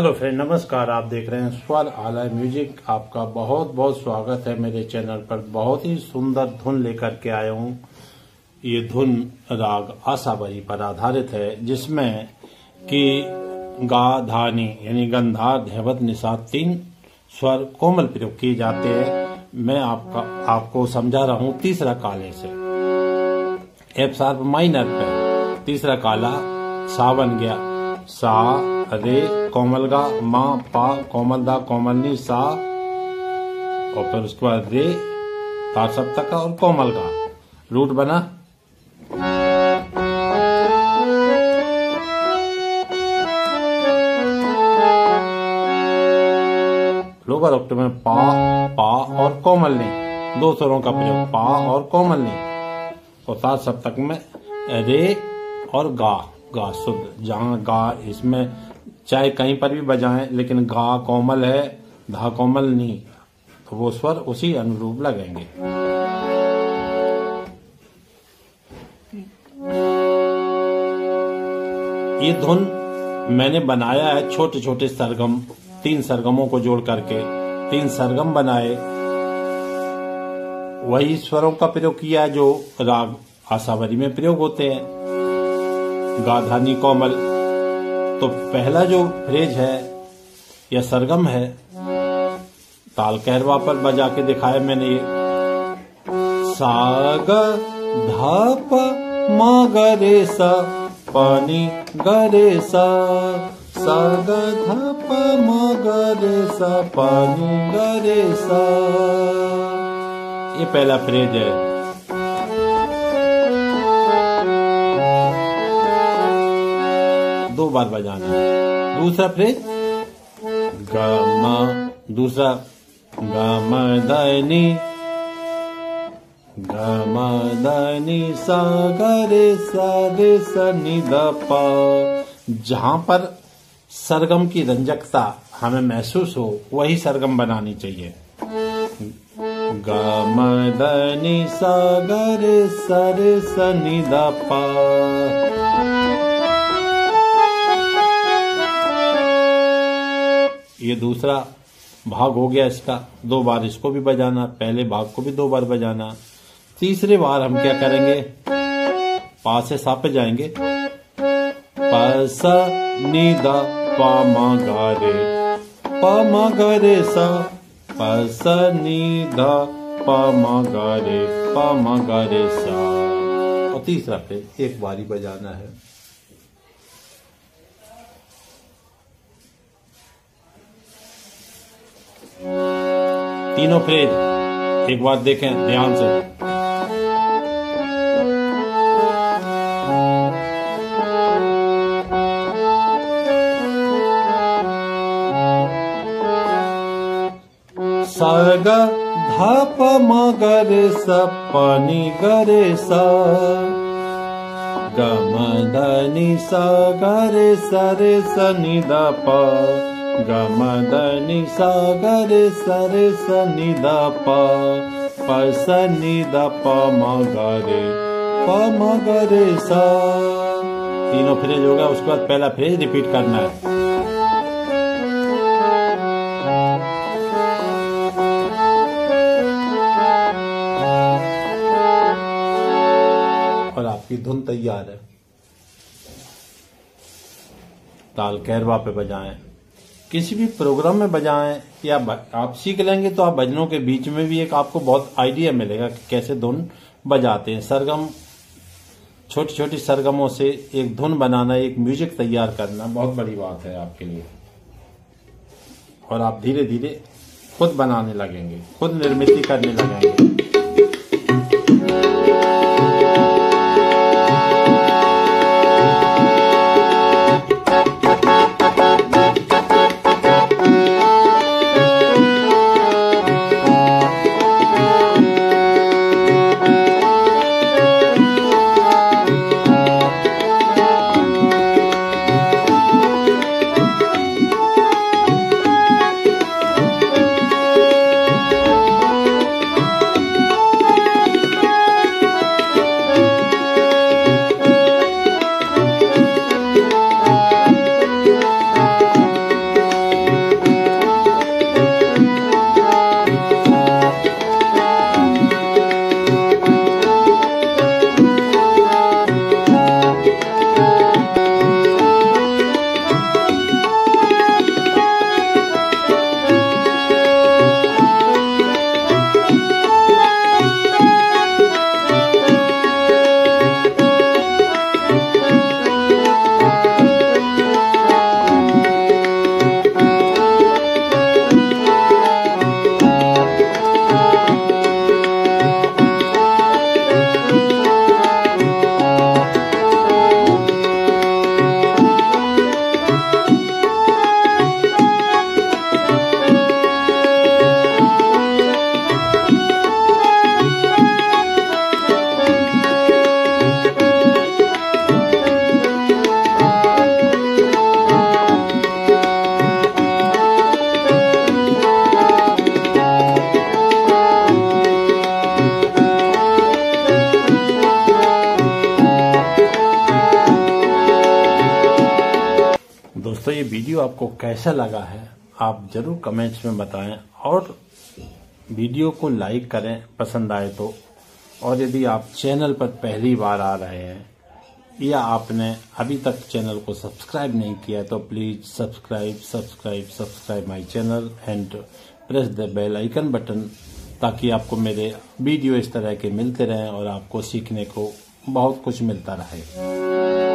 Hello friend, नमस्कार, आप देख रहे हैं स्वर आलय म्यूज़िक। आपका बहुत बहुत स्वागत है मेरे चैनल पर। बहुत ही सुंदर धुन लेकर के आया हूँ। ये धुन राग आशाबरी पर आधारित है, जिसमें कि गा धानी यानी गंधार धैवत, निषाद तीन स्वर कोमल प्रयोग किए जाते हैं। मैं आपका, आपको समझा रहा हूँ तीसरा काले से। एफ़ शार्प माइनर पे तीसरा काला, सावन गया, सा रे कोमल गा, मा, पा, कोमल दा कोमलनी सा। और फिर उसके बाद रे, तार सप्तक और कोमल गा रूट बना। लोअर ऑक्टेव में पा पा और कोमल कोमलनी दो स्वरों का प्रयोग, पा और कोमलनी और तार सप्तक में रे और गा। गा, शुद्ध। जहाँ गा, इसमें चाहे कहीं पर भी बजाएँ लेकिन गा कोमल है, धा कोमल नहीं। तो वो स्वर उसी अनुरूप लगेंगे। ये धुन मैंने बनाया है छोटे छोटे सरगम, तीन सरगमों को जोड़ करके, तीन सरगम बनाए। वही स्वरों का प्रयोग किया जो राग आशावरी में प्रयोग होते हैं। गाधानी कोमल तो पहला जो फ्रेज है, या सरगम है, ताल कहरवा पर बजा के दिखाया मैंने ये। साग धप म गरे सा, पानी गरे सा। साग धप म गरे सा, पानी गरे सा। ये पहला फ्रेज है। दो बार बजाना दूसरा ग दूसरा ग म नी ग म नी सा ग रे सा रे सा नि द पा। जहाँ पर सरगम की रंजकता हमें महसूस हो, वही सरगम बनानी चाहिए। ग म नी सा ग रे सा रे सा नि द पा। दूसरा भाग हो गया इसका, दो बार इसको भी बजाना, पहले भाग को भी दो बार बजाना। तीसरे बार हम क्या करेंगे? पा से सा पे जाएँगे। प नि द प म ग रे। प म ग रे सा, प नि द प म ग रे, पा मा ग रे सा। और तीसरा पे एक बारी बजाना है। तीनों फ्रेज एक बार देखें ध्यान से। सग धप मगर सपनी गरे सा गम सा गरे सरे सनि द गमदनि सागर सर सनि द प सनि द प म प सा। तीनों फ्रेज होगा, उसके बाद पहला फ्रेज रिपीट करना है। और आपकी धुन तैयार है। ताल कैरवा पे बजाएँ। किसी भी प्रोग्राम में बजाएँ या आप सीख लेंगे तो आप भजनों के बीच में भी एक आपको बहुत आइडिया मिलेगा कि कैसे धुन बजाते हैं। सरगम छोटी छोटी सरगमों से एक धुन बनाना, एक म्यूज़िक तैयार करना बहुत बड़ी बात है आपके लिए। और आप धीरे धीरे खुद बनाने लगेंगे, खुद निर्मित करने लगेंगे। तो ये वीडियो आपको कैसा लगा है, आप ज़रूर कमेंट्स में बताएँ और वीडियो को लाइक करें पसंद आए तो। और यदि आप चैनल पर पहली बार आ रहे हैं या आपने अभी तक चैनल को सब्सक्राइब नहीं किया तो please subscribe subscribe subscribe my channel and press the bell icon button ताकि आपको मेरे वीडियो इस तरह के मिलते रहें और आपको सीखने को बहुत कुछ मिलता रहे।